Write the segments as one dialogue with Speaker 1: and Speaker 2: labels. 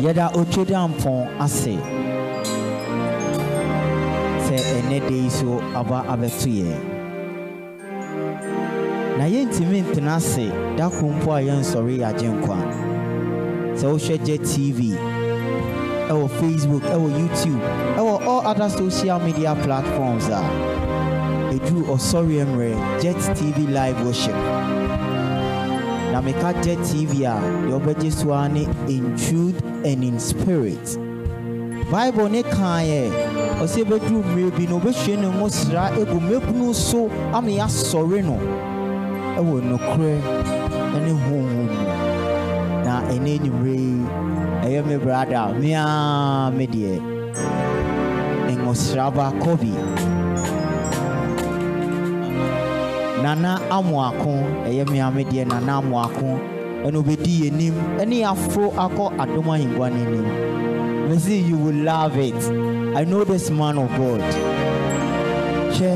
Speaker 1: yɛda otwe da mpɔn ase. Sɛ ɛnɛ de yi so aba abɛto yɛn na yɛntumi ntena ase da ko mpo a yɛnsɔre yɛ agye nkwa. Sɛ wohwɛ gye tv ɛwɔ facebook ɛwɔ youtube ɛwɔ all other social media platforms a ɛduru ɔsɔre mmerɛ jet tv live worship na meka jet tv a deɛ ɔbɛgye so ara ne in truth and in spirit. Bible ne kaeɛ ɔsɛ bɛduru mmerɛ bi na ɔbɛhwie ne ngo sra egu mmɛbunu so ama yɛasɔre no ɛwɔ nokorɛ ne honhom na ɛne anwummerɛ yi ɛyɛ me brada mea me deɛ ngosra baakɔ bi nana amoako ɛyɛ mea me deɛ nana amoako ɛna obɛdi yɛnim ɛne aforo akɔ adom ahengua no anim. You will love it. I know this man of god. Hwɛ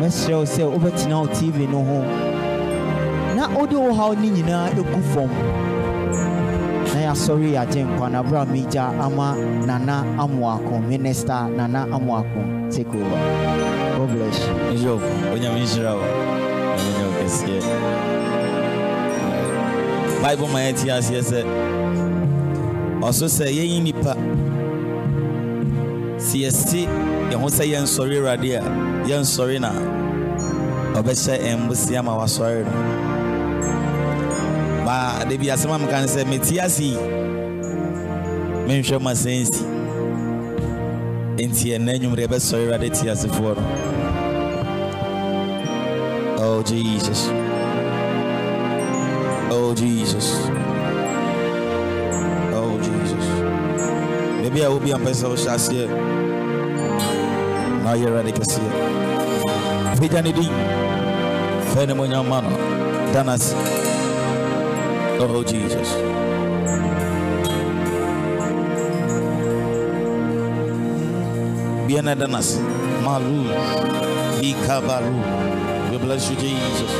Speaker 1: mɛsrɛ wo sɛ wobɛtena wo tv no ho. Na wode wo haw no nyinaa ɛgu fam. Na yɛasɔre yɛ agye nkwa na berɛ a megya ama nana amoako minister nana amoako take over. God bless you.
Speaker 2: Kɛseɛ bible ma yɛte aseɛ sɛ ɔso sɛ yɛyi nnipa sɛ yɛse yɛn ho sɛ yɛnsɔre awurade a yɛnsɔre na ɔbɛhyɛ mbosi ama wasɔre no. Ba da bi asɛm a meka ne sɛ ase yi menhwɛ ma enti ɛnɛ nnwumere yɛbɛsɔre awurade ti asefoɔ no oh jesus oh jesus oh jesus baabi a wobi ampɛ sɛ wohyɛ aseɛ na ɔyɛ awurade kɛseɛ pagya ne din fɛ ne monyam ma no da no ase Oh, Jesus. Bien danas. Malu. Ikabalu. Bless you, Jesus.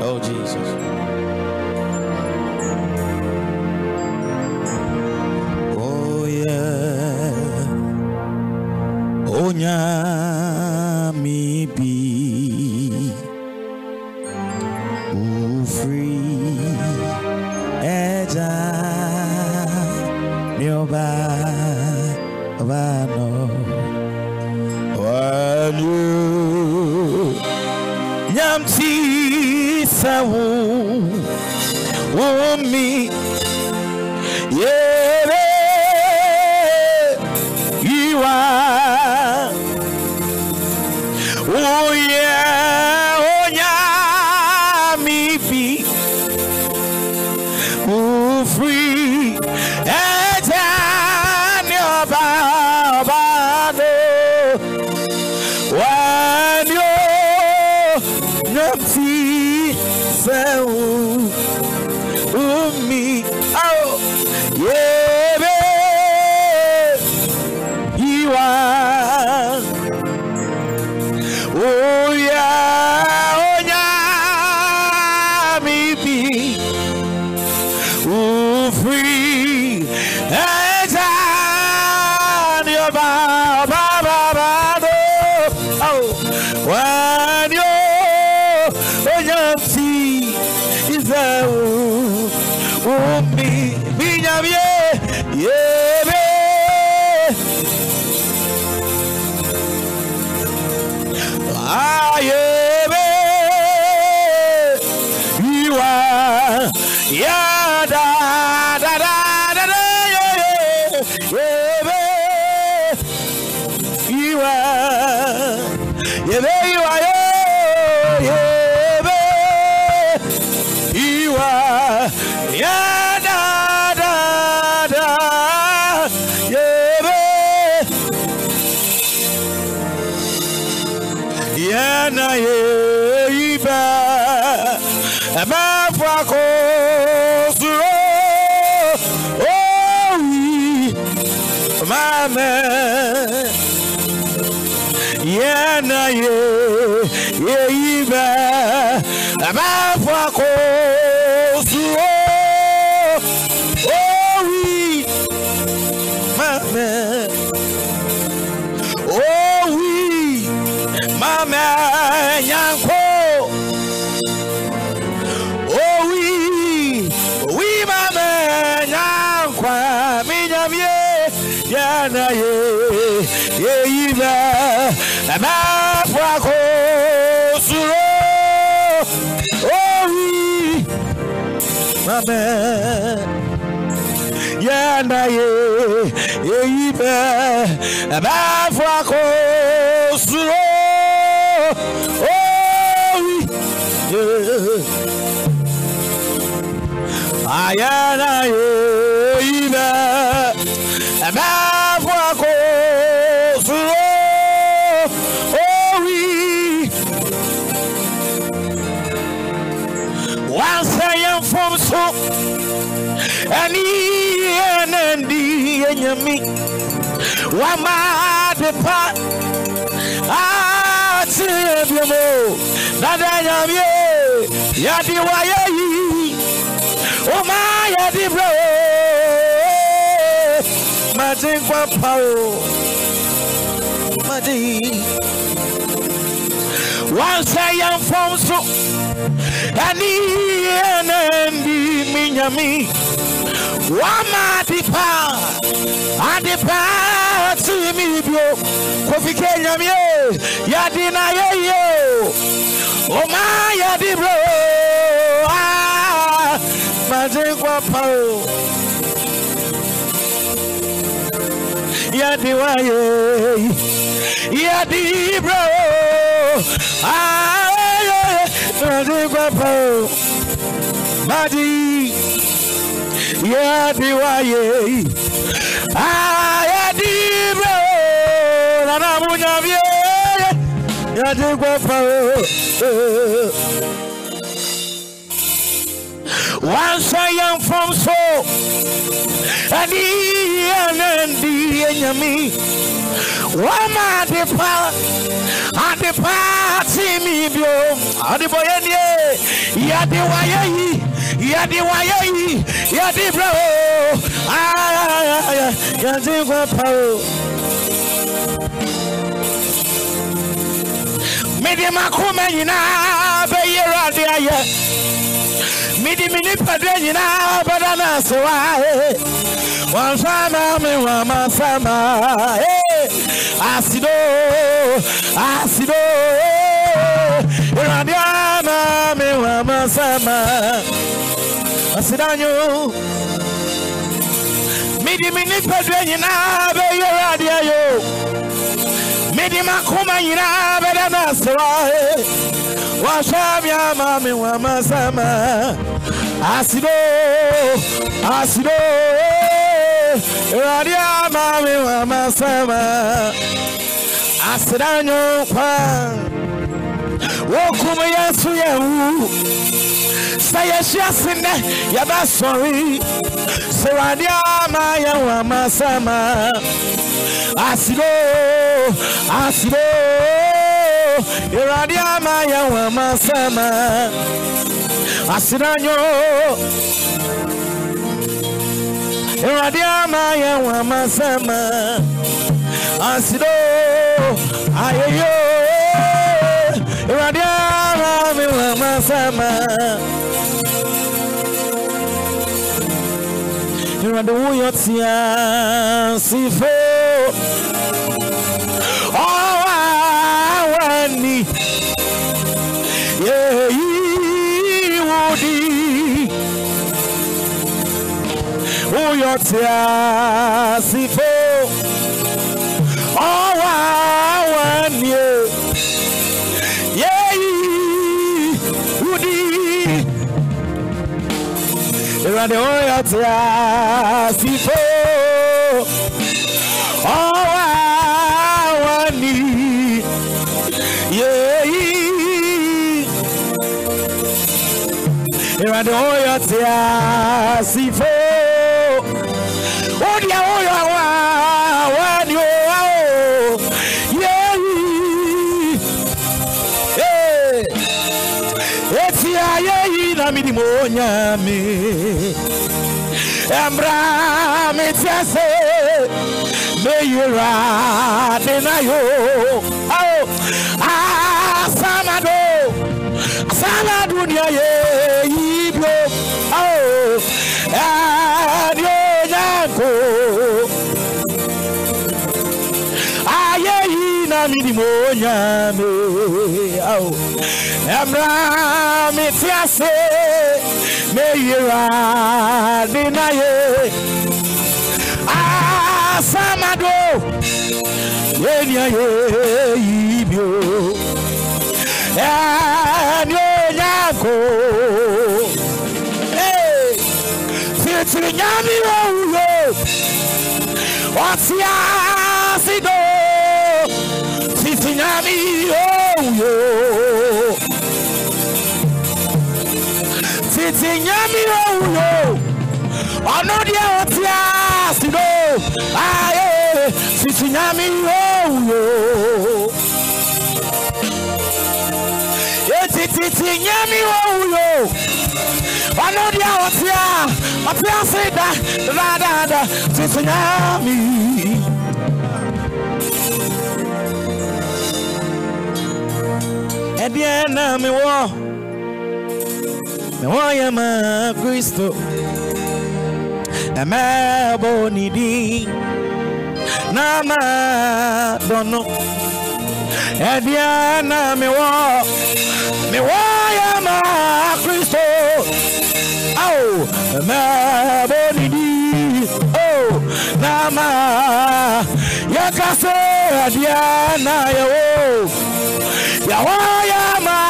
Speaker 2: Oh, Jesus. Òyà yeah na yeah yeah iba ama na ye suro owi. Ayana ye ẹnẹndi ẹnyẹmi wọn máa de pa àti ẹbíọmọ dada ẹnyẹmi yàtí wáyé yìí ó máa yẹ dìbò máa ti ń pápá o máa ti wọ́n sẹ́yìn fún so ẹni ẹnẹ́ndì mi yàn mí wọ́n máa di pa àdì pa tí mi bí o kò fi ké yàn mí o yàdí náà yẹ yẹ o ó máa yẹ dìbò máa ti ń pápá o. Yadi yadi bro, ah, aye, yadi papa, madi, yadi waye, ayadi bro, nana munyamye, yadi papa, once I am from so. Ani anandi enyami Wama de pa Ade pa ti mi waye yi Yade bro Ay Yade kwa pa o Mede makoma nyina Be yera de aye. Midi mini padre nyina Bada na sewa Wansama mi wamasama eh asido asido iradiana mi wamasama asidanyo midi mini pedwe nyina be iradia yo midi makoma nyina be dana sewa eh wasami ama mi wamasama asido asido. Ìrọ̀lẹ́ àmà mi wà máa sẹ́mà. Àsìdáyọ̀ pa. Wọ́n kú sɛ yɛhyi ase nnɛ yɛbɛsɔre sɛ wade ama yɛwɔ amasama asiro asiro. Awurade ama yɛwɔ amasama asiranyo awurade ama yɛwɔ amasama asiro ayeyo awurade ama yɛwɔ amasama. A sì fò. Ọwọ́ àwọn ni. Yèyí wò di. Uyo tí a ìrọ̀lẹ́ uyo tí a sì fò ọwọ́ àwọn ni yéyí ìrọ̀lẹ́ uyo tí yìí náà mi ni mo yà mí ẹ̀mbra mi tí a ṣe meyira dinayo oh, asamado. Asamado ni ayé yìí bí o ẹni ó yàn kó mi di mo nyame ao emra mi me yira di na ye. Asamado ye ni ye yibio ẹni onyanko titiri nyami owuyo ọtí asido titi nyami owuyo titi nyami owuyo ọ̀nà díẹ̀ ọtí asido ayé titi nyami owuyo. etititi nyami owuyo ọ̀nà díẹ̀ ọtí a ọtí asida dáadáa titi nyami. ẹdíẹ̀ náà mi wọ́ wọ́n yẹ mọ́ kristo ẹ̀mẹ́ bọ́ nídìí náà máa dọ̀nù ẹdíẹ̀ náà mi wọ́ mi wọ́ yẹ mọ́ kristo náà máa yẹ ká sẹ́ ẹdíẹ̀ náà yẹ wọ́ yàwọ́ yẹ mọ́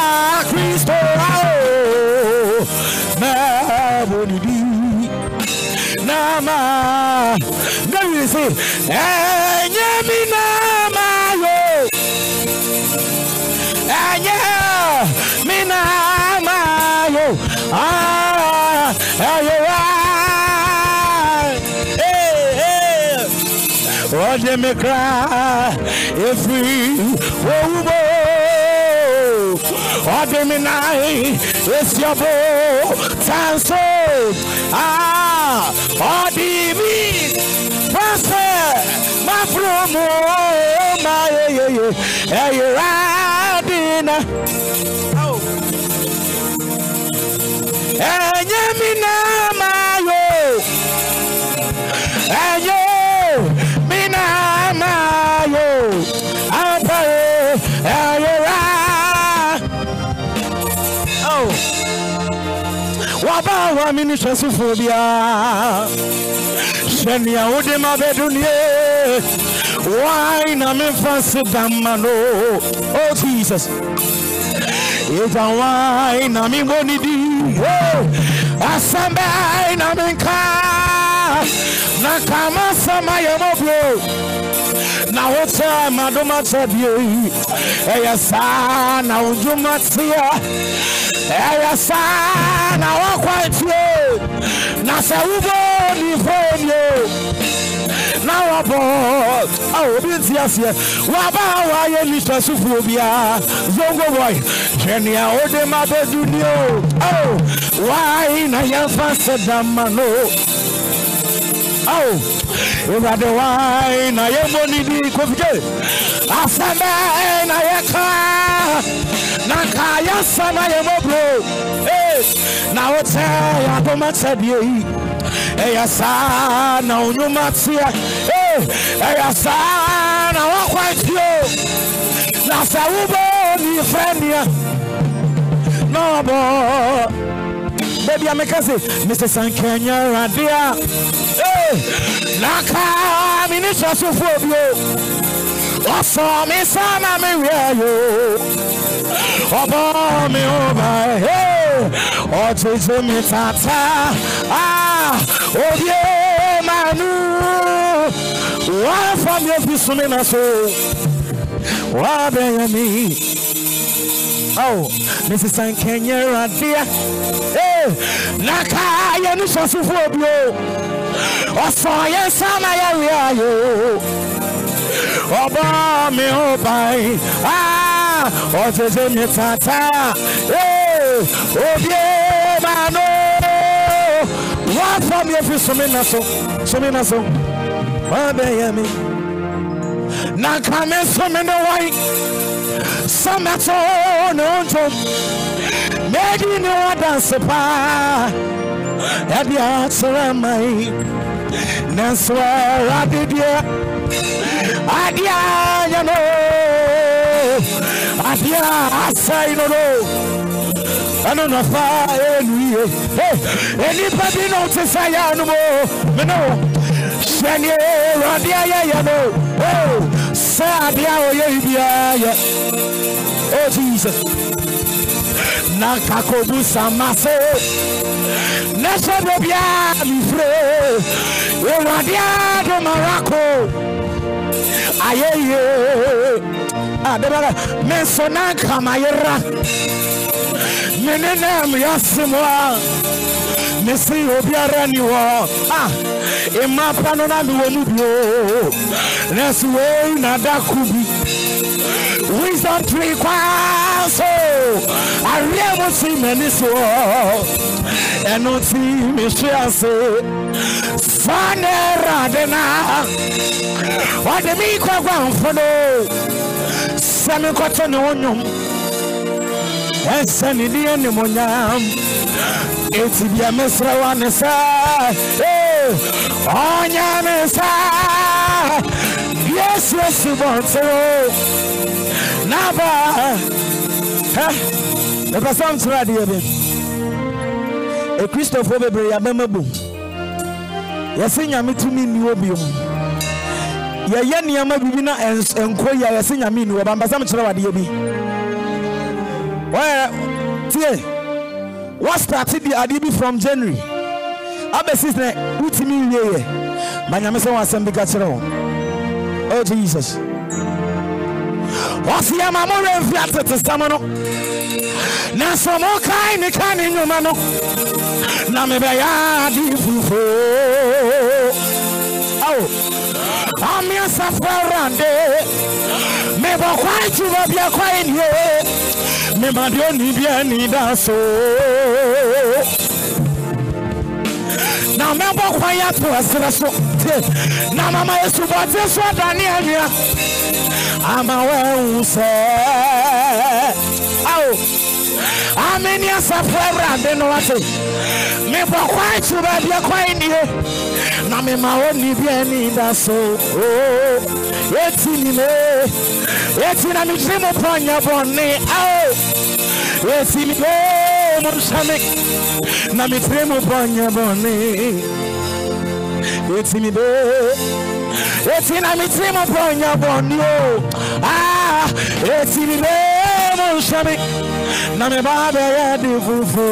Speaker 2: kristo. ao nama bẹ́ẹ̀ sè ẹ̀yẹ́ mi nama yo. Ẹ̀yẹ́ mi nama yo ẹ̀yẹ́ wa ọdẹ mi kra efiri owu bo ọdẹ mi náà esi ọbọ tanso ọdẹ Ah, mi pàṣẹ má promo má yeyeye ẹyẹ rádìnnà. ẹ̀yẹ́ mi náà máa wa mi ní sẹ́sùfò bíà sẹ́ni àwòdì máa bẹ dùn ní ẹ̀ wáyé na mi fa sí dàmà ló oh jesus. Ìjà wáyé na mi bọ́ nídìí asẹ́mbẹ́ na mi ká na kàmá sẹ́mà yẹ bro na tẹ́ màdùmá tẹ́ bí èyí ẹ̀yẹ sáà na ojú ma tiẹ̀ ẹ̀yẹ sáà na ẹ̀tí o na ní fóònù o na bọ̀ ọ́ obi n ti aseɛ wọ́n ayé ní sẹ́sùfù biara zongo boy jẹ́ni àwòdè má bẹ́ dùn ní o wáyé na yẹn fa sẹ́dàmà nù o ìwádìí wáyé na yẹn mọ́ níbi kòfìjẹ́ asẹ́mẹ́ na yẹ ká na yẹ sẹ́mà yẹ mọ́ bro na o tẹ yàtọ̀ má tẹ di èyí ẹ̀yà sáà na ònyó má tiẹ̀ ẹ̀yà sáà na wọ́n kọ́ ẹ̀tí o. Na sẹ́wọ́ bọ́ ní ìfẹ́ nìyẹn náà bọ̀ bẹ́ẹ̀bi amẹ́ka n'aka mi ní sọ́sọ́fọ́ bi o ọ̀sán mi sáná mi ẹ̀ yó ọ̀bọ̀ mi ò bá ẹ̀ ọ̀tútù mi tata ẹ̀ máa nù wọ́n fọ́ mi ò fi sún mi náà so wọ́n bẹ̀ yẹn mi. Oh, Mrs. Sankenya Radia. Hey, Naka, you know, so for you. Ọ̀sán yẹn sáma yẹn rí ayò. Ọba mi ò báyìí. Ah, Ọ̀tẹ̀tẹ̀ mi tata. Eh, òbí máa nù. Wọ́n fọ́ mi fi sunmi náà so. Sunmi náà so. Wọ́n bẹ̀ yẹn mi. Nàkà mi sunmi ní wáyé. Sọ́mẹ́tò ní oúnjẹ. Méjì ni wọ́n dànsí pa. Ẹ̀dí àtúrẹ̀ mọ́. Nanso ẹ̀rọ adídíẹ̀. Adí àyẹ̀ náà. adeɛ a asɛe no no ɛno nafa ɛnu yie enipa bi na ɔte sɛ yɛ no mo. Mene wo hwɛ ne awurade no sɛ adeɛ a ɔyɛ yi biara yɛ jesus na kakobu samase na hyɛ da biara ah, mefire awurade adomarako ayɛyie adebara me nso na nka mayera mene nam yɛse mu a mese obiara ni ah, hɔ a ɛma pa no na mewɔ mu bio na so wei na da ko wisdom tree kwaa so areɛ mo si m'ani soɔ ɛno nti mehwe ase fa ne awurade na ɔde me kɔ aguamfo no sɛ mekɔto ne wo nnwom ɛsɛ ne di animonyam eti bia mesrɛ wa ne sɛ ɔnyɛ me nsa yesu asi bɔntere naba hɛ mepɛ sɛ mkyerɛ adeɛ bi ekristofoɔ bebree yɛabɛma bu yɛse nyame tumi nni hɔ bio mu yɛyɛ nneɛma bibi na ɛnkɔ yi a yɛse nyame nni hɔ ba mpɛ sɛ mkyerɛ wo bi wɔyɛ tie. What started the adeɛ bi from january? Abɛsi sɛ wotumi nwie yɛ ma nyame sɛ wɔasɛm bi ka kyerɛ wo. Oh jesus ɔse yɛma morɛ mfi atete sɛm no. Nanso mokae ne ka ne nnwuma no. Na mebɛyɛ ade fufoo ao ameasafo awurade mebɔ kwae tuba bia kwae nie memade ɔni bia ni da so. Na mɛbɔ kwae ato ɛserɛ so. Na mama asubɔte so adane anwea ama wɔahu sɛ ao ameni asafo awurade no wate. Mebɔ kwae tuba bia kwae nie na mema ɔni bia ni da so. Oh, eti ni me. Eti na metiri mu pɔ nyɛ bɔne ao eti mi o mo nsame na metiri mu pɔ nyɛ bɔne eti mi be eti na metiri mu pɔ nyɛ bɔne o ah eti mi be mo na me ba bɛyɛ de fufuo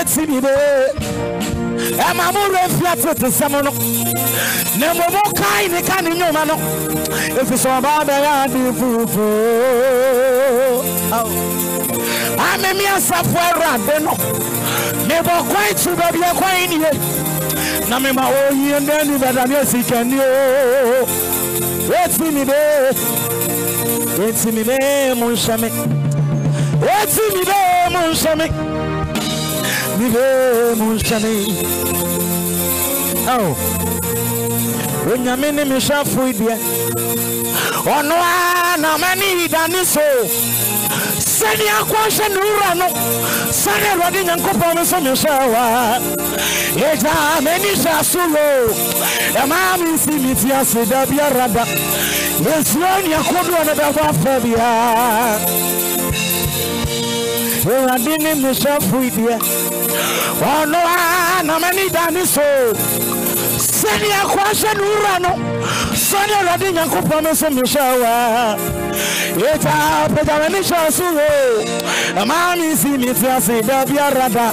Speaker 2: eti mi be ɛma mo werɛ mfi atete sɛm no? Na mmom kae ne ka ne nnwoma no? Ɛfiri sɛ ɔbaa bɛyɛ ade fufoo amemi asafo awurade no? Mebɔ kwan kyi baabi ɛkwan nie na mema ɔyie ndɛ ni bɛdane asikani o. Ɛti mi de ɛti mi de mo nhyɛ me ɛti mi de mo nhyɛ me mi de mo nhyɛ me Oh. onyame ne me hwɛfo deɛ ɔno a na m'ani dane so sɛnea akɔhyɛ ne wura no sɛne awurade nyankopɔn me so mehwɛ wa ɛgya m'ani hwɛ so lo ɛma me nsi meti ase da biara da yɛsuro nea kodoɔ no bɛbɔ afa biaa awurade ne me hwɛfo deɛ ɔno a na m'ani dane so. Sɛnea akɔhyɛ ne wura no. Sɛne awurade nyankopɔn me so mehwɛ wa. Ɛgya pagyamane hyɛ so o ɛma me nsi da biara da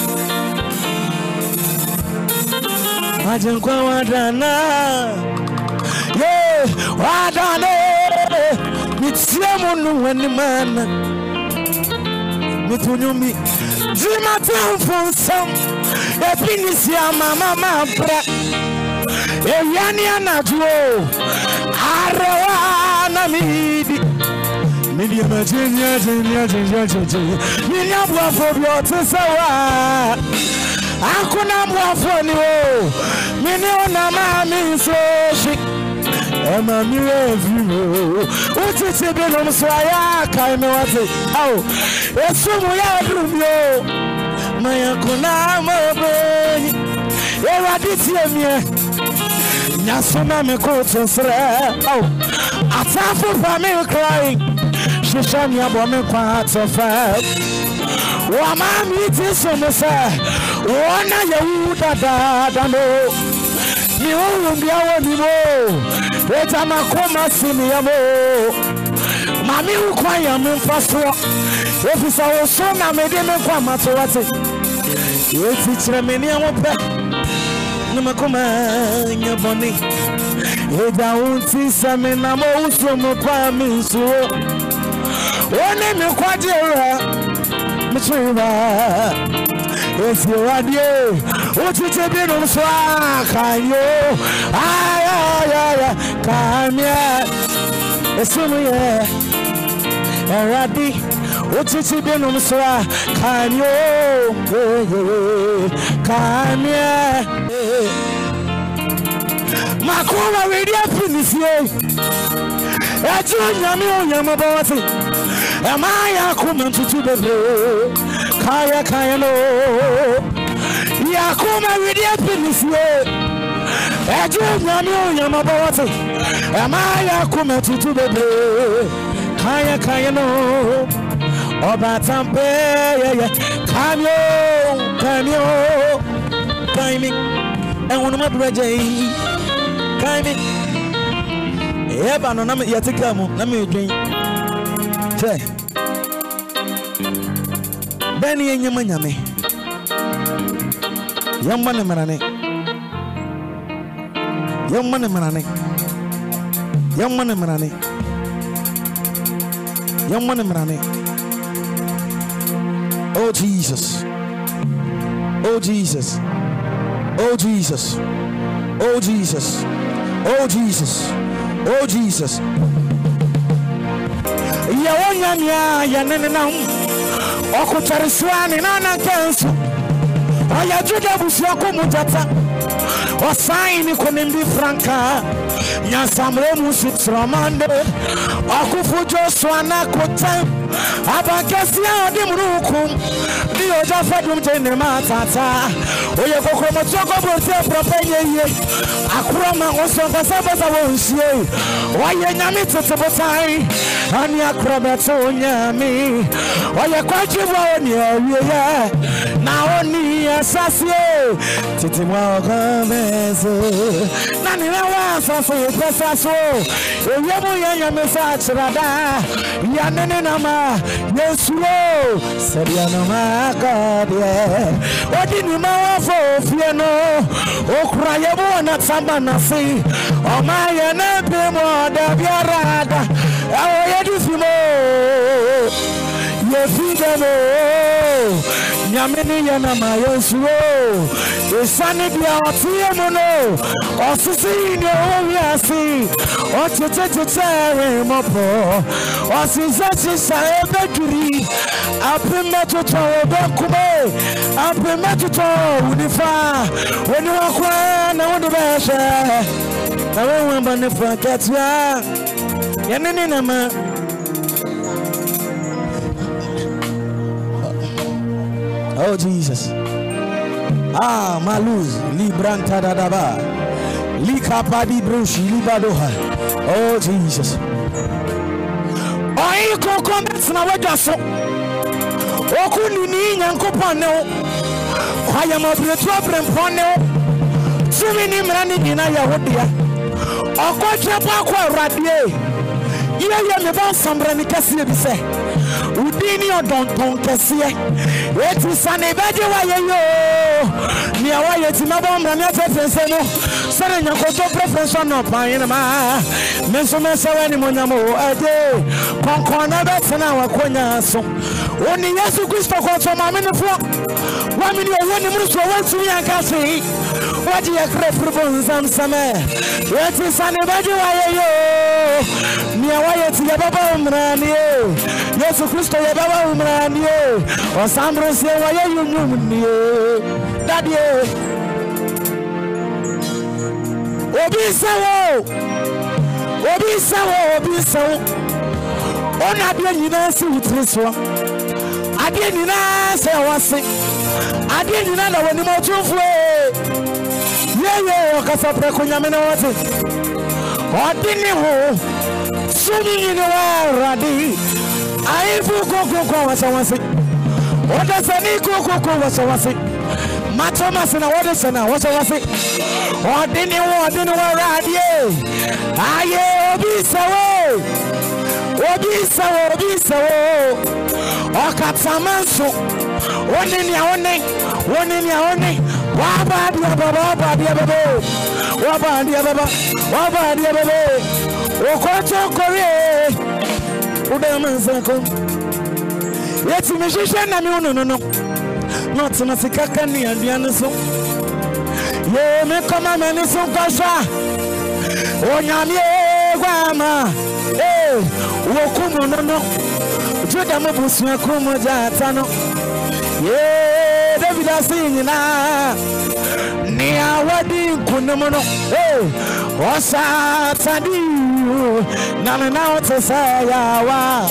Speaker 2: bi agyenkwa wadana. Yinyamie wadana yɛyɛ metie mu no w'anim ana agyenkwa wadana ye wadane metie mu no w'anim ana meto nnwom bi gyematamfo nsɛm ebi ne si amamama brɛ ewia o arewa na medi media majinya jinya jinya jinya minya buafo bi ote sawa akuna buafo ni o mini ona ma mi so shi. Ẹ̀mà mi rẹ̀ fi o ó ti ti bí lóun sọ ayé àká ẹ̀mí wá ti áwò èso mu yá dùn mí o mayakun náà mọ̀ bẹ́ẹ̀ ewurade tie miɛ nyasoma me ko to serɛ ao atafo pa me krae hyehyɛ me abɔ me kwa atɔ fɛ wɔma me ti so me sɛ wɔna yɛwu dadaada no me wowu bia wɔ ni mo ɛgya makoma si meɛ mo ma me wo kwan yɛ me mfa soɔ ɛfiri sɛ wo so na mede me nkwa mato wate yɛti kyerɛ me neɛ wo pɛ ne makoma nyɛ bɔne ɛgya wo nti sɛ menam owusuo mu paa me nsuo wo ne me kwagye wura mekyereba msumba esi wadie utite binu mswa kanyo ayayaya kamya esumuye eradi utite binu mswa kanyo kamya makuwa wedi apinifie ẹjú nyami ònyàmọ bọwọ. Ɛma yɛ akoma ntutu bebree kayɛ kayɛ no yɛakoma wedi afi ne fie ɛgye onyame onyamabɔ wɔte ɛma yɛ akoma ntutu bebree kayɛ kayɛ no ɔbatampe yɛyɛ kamio kamio kaimi. Ɛhonoma berɛgya yi. Kaimi. Yɛba no na me- yɛte kaa mu na meredwen sɛ bɛn ne yɛnyɛma nyame yɛmmɔ ne mmarane yɛmmɔ ne mmarane yɛmmɔ ne mmarane yɛmmɔ ne mmarane oh jesus. Oh jesus. Oh jesus. Oh jesus. Oh jesus. Oh jesus yɛwɔ nyamea yɛne ne nam um. ɔkotwaresoa ne nananka nso ɔyɛ juda abusuako mu gyata ɔsan ne konembi franka. Nyansammerɛ mu sitrɔmande ɔkofo dwo so ana kotam abankɛseɛ a ɔde mu ne yɛ ɔgya fadom gye ne ma tata ɔyɛ kokromɔtoɔ kɔborɔsɛ prɔpɛ nyɛ yie akorɔ ma wo so mpɛsɛmpɛsɛ wɔ nsie ɔyɛ nyame tete botan ane akorɔ bɛte wo nyame ɔyɛ kwagye boa wɔ ne awieyɛ na ɔni mu a ɔka bɛɛso na ne na wɔ asase pɛsa so ewia mu yɛ nyame sɛ akyerɛda yɛne ne nama yɛsuro sɛdeɛ noma akɔdeɛ ɔde nima wɔfɔ ofie no ɔkura yɛ mu wɔ natama nase ɔma yɛ ne pe mu ɔda biara da ɛwɔ yɛde fi mu yɛfi dɛm o nyame ne yɛ nama yɛnsuro ɛsiane deɛ ɔteɛ mu no ɔsese yi ne ɔwɔ wiase ɔtetetete remmɔpɔ ɔsesɛ kyesa ɛbɛdwiri apemmɛ totɔ wɔbɛnkume apemmɛ totɔ wo nifa wo koraa na wode bɛhwɛ na wohu abɔnefo akatua yɛne ne nama Oh Jesus. Ah, maluz, libranta da daba. Likapadi brushi libadoha. Oh Jesus. Ɔyi kɔnkɔn bɛ tena wadwa so. Oku nini nyankopɔn ne wo. Kwayamabiretu abirempɔn ne wo. Tumi ni mmara ne nyinaa yɛ wo dea. Ɔkɔtwe baako awuradeɛ. Yɛyɛ me ba nsambrani kɛseɛ bi sɛ. Wodi ne ɔdɔntɔn kɛseɛ. Eti sane bɛgye wayɛ yoo. Nea wayɛ ti mɛbɔ mmara ne afɛfɛ nsɛ no. Sɛne nyankoto pɛfɛ nsɔ no ɔpan yene ma. Me nso mɛsɛ wɔ animonyam o ɛde. Kɔnkɔn na bɛtena w'akonnwa so. Oni Yesu Kristo kɔtɔ maame ne foɔ. wamene ɔwɔ nim no so wɔntumi anka hwee wagye yɛ kra firi bɔ nsam sɛmɛ yɛte sane bɛgye wayɛ yo nea wayɛ yɛbɛbɔ wo mmaraneɛ yesu kristo yɛbɛbɔ wo mmaraneɛ ɔsambere seɛ wɔyɛ yɛ nwum nie dadeɛ obi sɛ wo obi sɛ wo obi sɛ wo ɔna adeɛ nyinaa si wo tiri soɔ adeɛ nyinaa sɛ ɛwɔ se adeɛ nyinaa na wɔ anim ɔtumfoɔ yeye ɔkasa prɛko nyame ne wɔte ɔde ne ho sumi nyine wɔ awurade ayefo kokoko wɔsɛ wɔ se ɔdasani kokoko se matɔmase na wɔde sɛ na wɔsɛ wɔ se ɔde ne ho ɔde ne wɔ awurade ayɛ obi wo obi sɛ wo obi sɛ wo ɔkatama nso wone nea wone wone nea wone waba adeɛ baba waba adeɛ baba. O waba adeɛ baba waba adeɛ baba o okɔtɔ nkɔre wodam nsa ko yɛtumi hyehyɛ na me wo no no na ɔtena sika so m'ani so nkɔhwɛ a onyame guama ee wokum no no. Juda mu busuakuo mu gyaata no. Yee david ase nyinaa nea atade na ne na wote sɛ yawa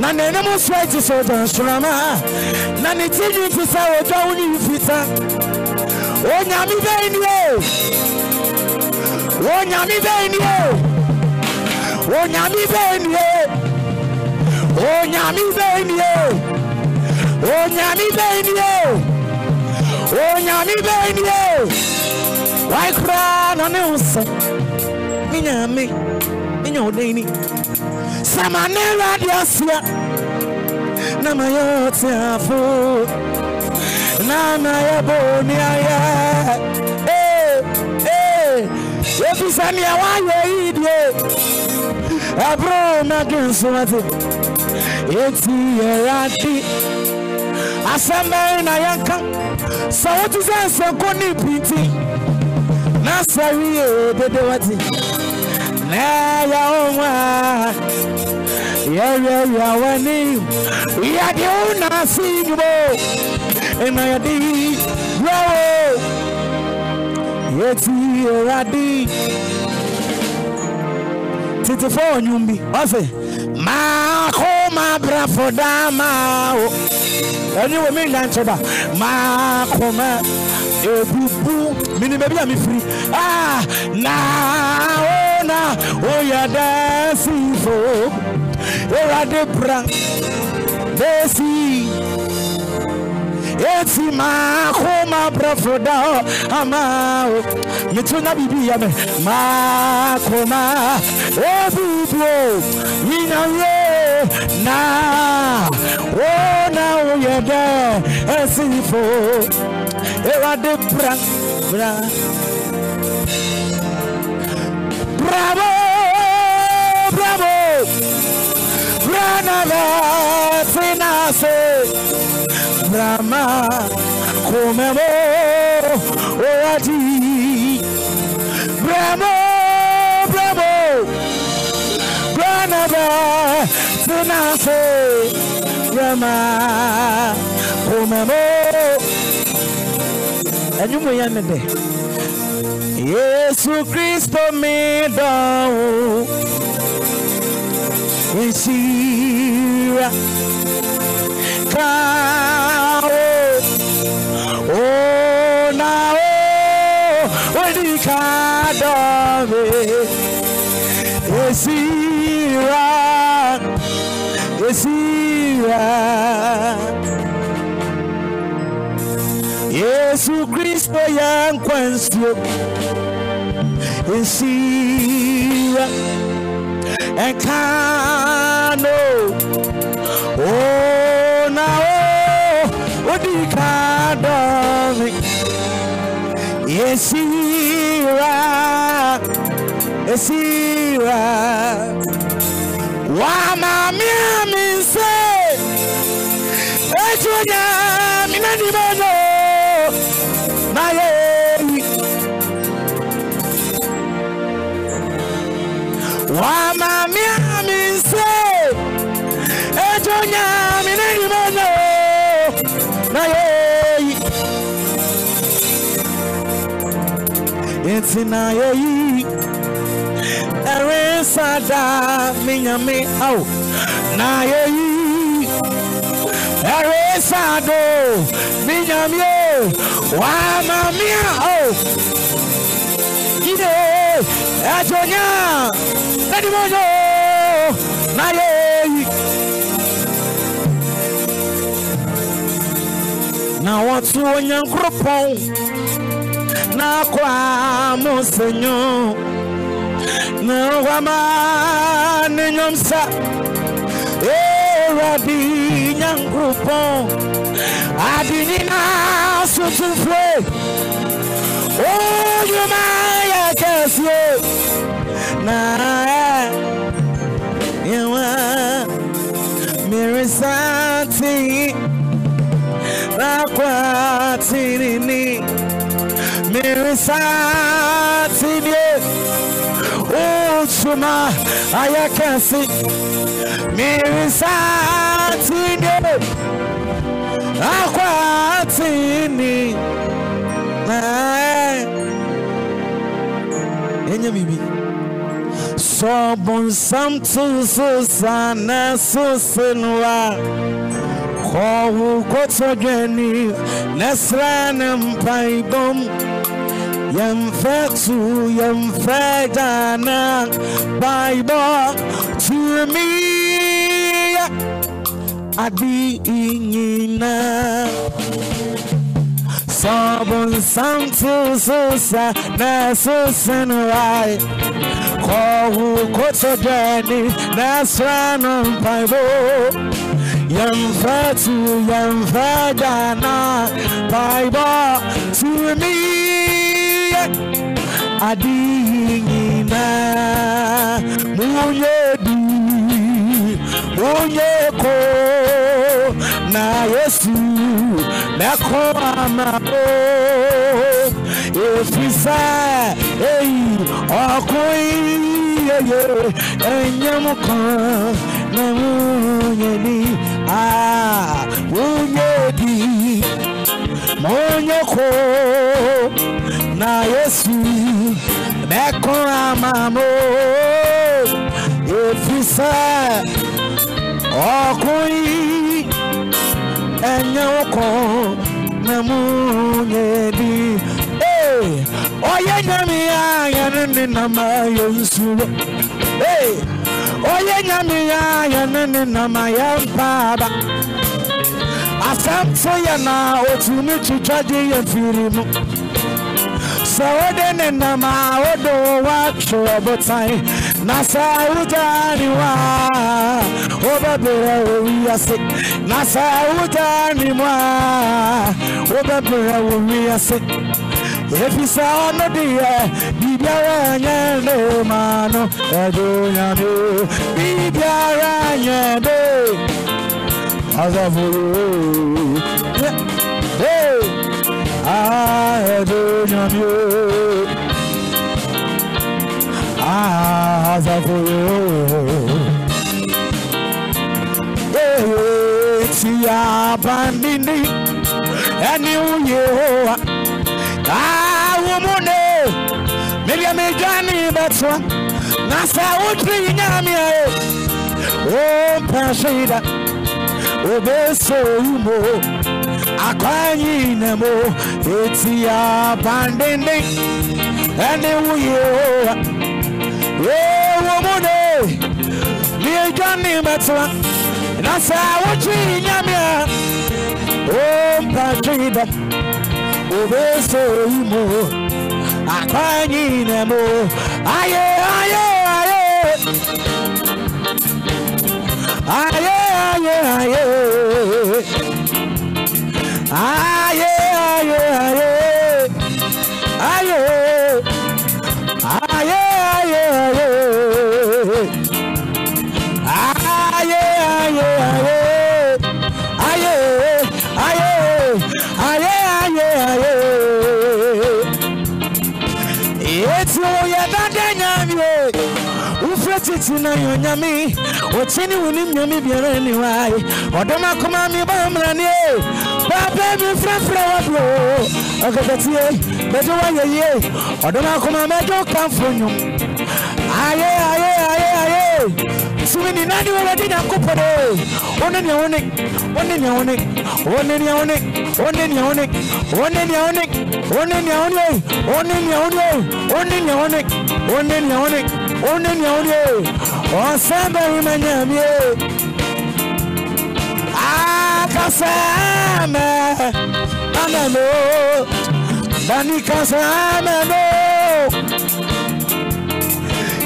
Speaker 2: na n'anim so agye sɛ ɔgya nsorama na ne tinwi te sɛ ɔdwa wo? Ne mfita onyame ni o onyame bɛn ni o onyame bɛn ni o onyame bɛn ni o onyame bɛn ni o onyame bɛn ni o wae koraa na ne ho sɛ me nyame menya wo dan ni sɛ ma ne awurade asia na mayɛ ɔteafo na mayɛ bɔne ayɛ ɛfi sɛ nea woayɛ yi deɛ na de nso na yɛnka sɛ wote sɛ nsɛnko ne pinti na na ɛyɛ wo ho a yɛwiawia w'anim yɛde wo naase nnwumo ɛna yɛde wura wo. Yɛti awurade tetefo ɔnwom bi ɔse maako mabrafo dama o ɛne wɔ menya nkyɛ da maako ma ebubu mini baabi a mefiri ah, na na woyɛ dasifo awurade bra bɛsi eti maako mabrafo da hɔ ama o metu na biribi yɛ me. Ma ebubu o yinyawie na o na. Woyɛ dɛ ɛsifo awurade bra bra bravo bravo. Branava finase brahma komemo oati bravo bravo. Branava finase brahma komemo ẹnyumu yẹn dẹ yesu kristo mi dánwò nsira kawo ona o odi ka dọmi esira esira. Yesu kristo ya nkwansuo nsira ɛka no ona o odi ka dɔmi yesira esira wamamia mi nse etu naye. Wa ami nse. Ejo nyami n'erimano naye. Nti naye yi. Ɛresada me nyame ao naye yi. Ɛresado me nyame o Wama miao oh. Kide Achonya Kadimono Naye. Na watu wanyankropon Na kwa monsenyo Na wama ninyomsa Ewa di nyankropon Adinina aso tumfue onyuma ya kasuo na yewa mirisati nakwatinini mirisatini osuma ayakasi mirisatini akwa mfini ɛnyɛ eh. biribi sɛ ɔbonsam sam so sa na so se no a kɔwo kɔtɔdwani na sra ne mpaebom yɛmfɛ tu yɛmfɛ gyana baibɔ tumi. Adi nyinaa sabun samsu susa na susan wai kohu kocho deni na sranu paibo yamfatu yamfadana paibo to me adi ingina muye di muye ko. Na yesu mẹ́kọ̀ọ́mà o èfisẹ́ èyí ọkùnrin yeye ẹ̀yẹ́mú kan náà wúnyẹ̀ ní àwúnyẹ̀ bí mọ̀nyẹ́kọ̀ na Yesu mẹ́kọ̀ọ́mà o èfisẹ́. ɛnyɛ wokɔ na mu nyɛ di ɔyɛ nyame a yɛne ne nam a yɛ nsuo ɔyɛ nyame a yɛne ne nam a yɛmpaaba asɛmfo yɛ na ɔtumi twitwagye yɛ firi mu sɛ wode ne nam a wode wo woatwerɛ botan nasa utaniwa obebere orí ase nasa utanimwa obebere orí ase efisa ọnụ dị ya bibiara anyị ndị mmanụ edo ya dị bibiara anyị dị azafuru ee edo ya dị àzàkòrò. Èyí tí a bá ní ní ẹni òye wa. Àwọn ọmọ náà mílíọ̀ méjì ní ìbẹ̀tọ́. Nasa wotiri. O beso Obeso yumo. Akwanyi nemo. Eti ya bandende. uye uyo mo eti abandenden ɛne woyeoa ewomune medwane bɛtoa na sɛ wotiri nyame a akwanyinemo aye aye aye aye. Aye aye aye aye. Aye aye aye wofrɛ titi na yɛ onyame ɔkyene wo nim nyame biara ni wae ɔdɔm akoma me ba mmrane papa mi frɛfrɛ wabro ɔkɛkɛtie bɛgye woayɛ yie ɔdɔm akoma mɛgye wo kamfo nnwom aye aye aye aye. Sumi ni nani wawadi nyankopɔn o wone nea wone wone nea wone wone nea wone wone nea wone wone nea wone wone nea wone wone nea wone wone nea wone wone nea wone one ni awudi ọsẹ bẹrẹ mẹ nyami akasẹ bani kasẹ mẹ no.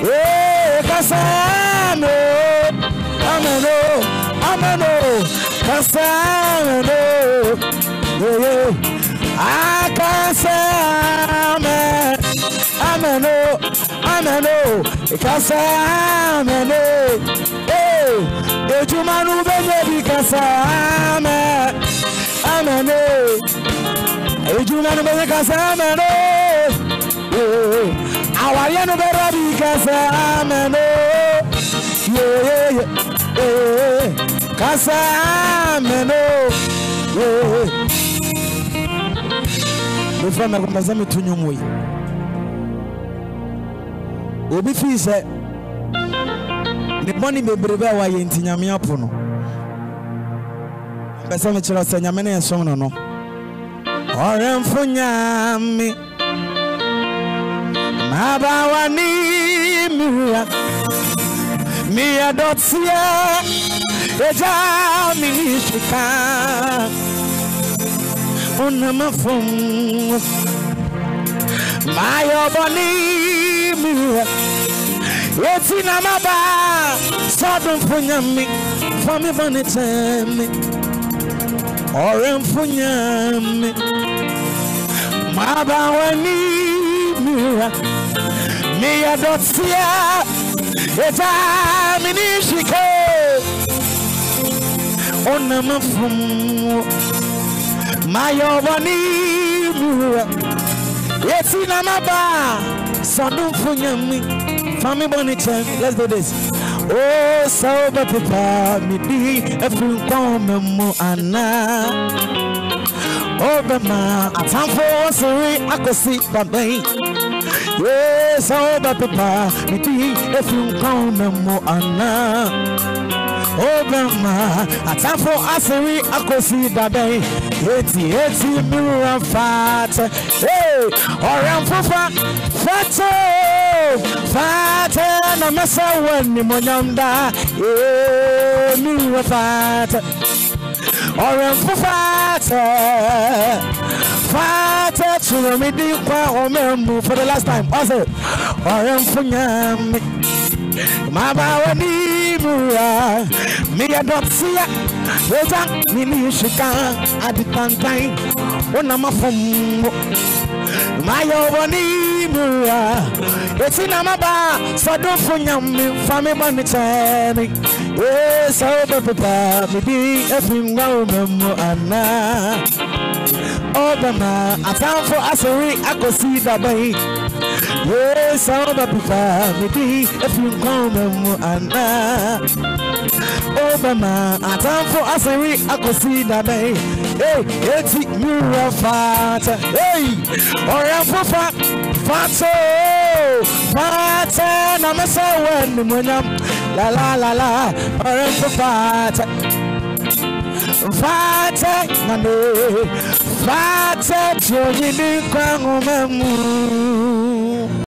Speaker 2: Eh, ee kasẹ ameno, ana no. Ana no kasẹ mẹ no yeye kasa amene ejuma nu bebebi kasa ame amene. Eju manu bebe kasa amene awaye nu bebebi kasa amene yeyeye kasa amene mefana kumazame tunyumwe Obi fii sɛ ne bɔne bebrebe a wayɛ nti nyame apo no. Mpɛ sɛ mekyerɛ sɛ nyame ne yɛsom no no. Ɔrɛmfo nyame. Mabawani mira Mia dotia Eja minishika mirror. What's in a maba? Sadon Punyami, Fami bani temi, Punyami, Mabawani mirror. Me a dot fear, it's a minishiko. Onama from my Obani mirror. Yes, in a maba asɔdunfo nyami fami bɔni let's do this. o sáwó bá pípa mi di efiri nkwan mi mu àná. ó bẹ máa àtàǹfò ọ̀sẹ̀rẹ̀ àkọsí bàbá yìí. yé sáwó bá pípa mi di efiri nkwan mi mu àná. ó bẹ máa àtàǹfò ọ̀sẹ̀rẹ̀ àkọsí bàbá yìí. eti eti mi ràn fàtẹ. ọ̀rẹ́ nfúnfà fata fata na masawa eh, ni monyamda emi wa fata ọrẹnfu tuno mi tulomidi kwa ọmẹmu for the last time. Ọsẹ ọrẹnfu nyami. Mama wani mura miya dọtiya yẹta nínú mi aditantan ó nà má fọ mayɔwɔnebua ɛti na maba sɔdomfo nyame mfa me bɔne kyɛɛ me ee sɛ wobɛpepa mebi afiri nwa wo mamu anaa ɔbɛma atamfo asere akɔsi dabayi ee sɛ wobɛpepa mebi afiri nwa wo mamu anaa Oh ebema atamfo asiri akosi dada yi ee eti fat. fata. Ee ọrẹ nfufa fata ooo fata na mẹsẹ la la la ọrẹ nfufa fata. Fata na mee fata tí oyin ní kwan ọmọ mu.